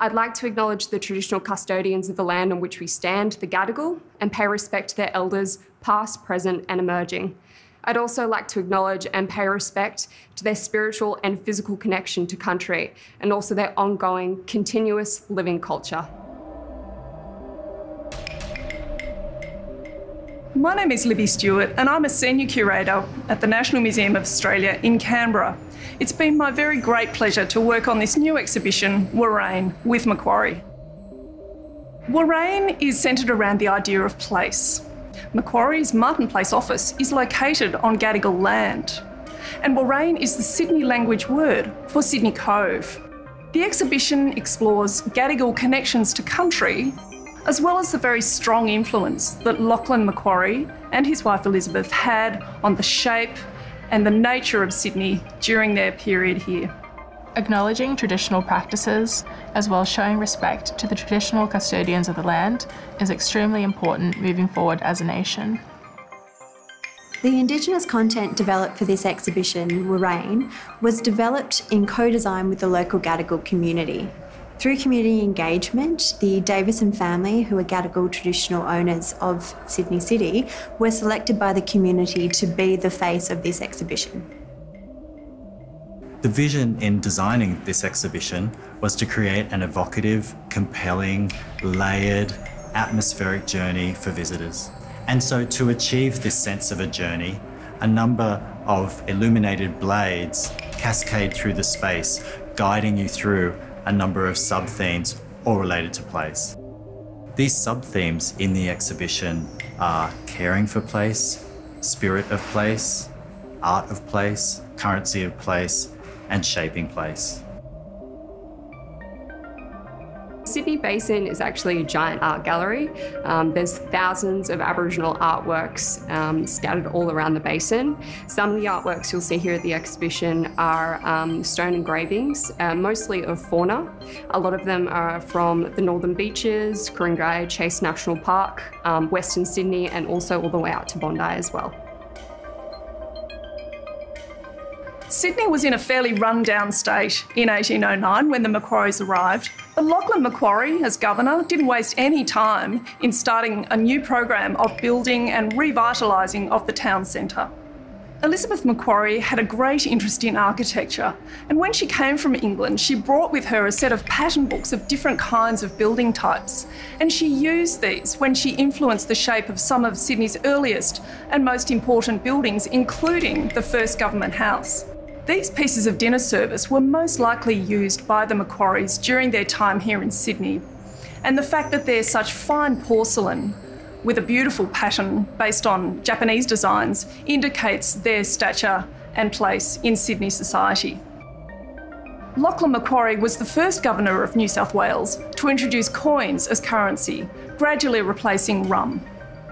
I'd like to acknowledge the traditional custodians of the land on which we stand, the Gadigal, and pay respect to their elders, past, present, and emerging. I'd also like to acknowledge and pay respect to their spiritual and physical connection to country and also their ongoing, continuous living culture. My name is Libby Stewart, and I'm a Senior Curator at the National Museum of Australia in Canberra. It's been my very great pleasure to work on this new exhibition, Warrane, with Macquarie. Warrane is centred around the idea of place. Macquarie's Martin Place office is located on Gadigal land, and Warrane is the Sydney language word for Sydney Cove. The exhibition explores Gadigal connections to country as well as the very strong influence that Lachlan Macquarie and his wife Elizabeth had on the shape and the nature of Sydney during their period here. Acknowledging traditional practices, as well as showing respect to the traditional custodians of the land, is extremely important moving forward as a nation. The Indigenous content developed for this exhibition, Warrane, was developed in co design with the local Gadigal community. Through community engagement, the Davison family, who are Gadigal traditional owners of Sydney City, were selected by the community to be the face of this exhibition. The vision in designing this exhibition was to create an evocative, compelling, layered, atmospheric journey for visitors. And so, to achieve this sense of a journey, a number of illuminated blades cascade through the space, guiding you through a number of sub themes all related to place. These sub themes in the exhibition are caring for place, spirit of place, art of place, currency of place, and shaping place. Sydney Basin is actually a giant art gallery. Um, there's thousands of Aboriginal artworks um, scattered all around the basin. Some of the artworks you'll see here at the exhibition are um, stone engravings, uh, mostly of fauna. A lot of them are from the northern beaches, Ku-ring-gai, Chase National Park, um, Western Sydney, and also all the way out to Bondi as well. Sydney was in a fairly run-down state in 1809 when the Macquaries arrived, but Lachlan Macquarie, as governor, didn't waste any time in starting a new program of building and revitalising of the town centre. Elizabeth Macquarie had a great interest in architecture, and when she came from England, she brought with her a set of pattern books of different kinds of building types, and she used these when she influenced the shape of some of Sydney's earliest and most important buildings, including the first government house. These pieces of dinner service were most likely used by the Macquaries during their time here in Sydney. And the fact that they're such fine porcelain with a beautiful pattern based on Japanese designs indicates their stature and place in Sydney society. Lachlan Macquarie was the first governor of New South Wales to introduce coins as currency, gradually replacing rum.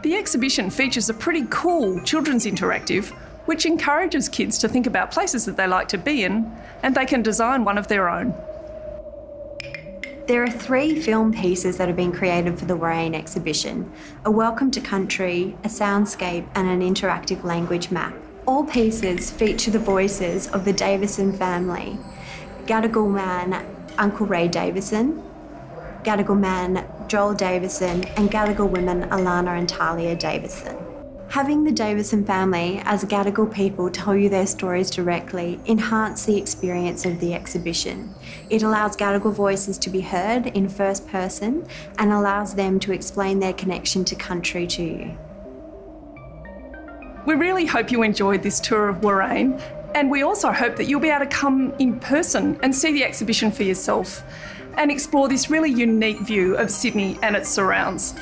The exhibition features a pretty cool children's interactive which encourages kids to think about places that they like to be in and they can design one of their own. There are three film pieces that have been created for the Warrane exhibition a welcome to country, a soundscape, and an interactive language map. All pieces feature the voices of the Davison family Gadigal man Uncle Ray Davison, Gadigal man Joel Davison, and Gadigal women Alana and Talia Davison. Having the Davison family as Gadigal people tell you their stories directly enhance the experience of the exhibition. It allows Gadigal voices to be heard in first person and allows them to explain their connection to country to you. We really hope you enjoyed this tour of Warrane and we also hope that you'll be able to come in person and see the exhibition for yourself and explore this really unique view of Sydney and its surrounds.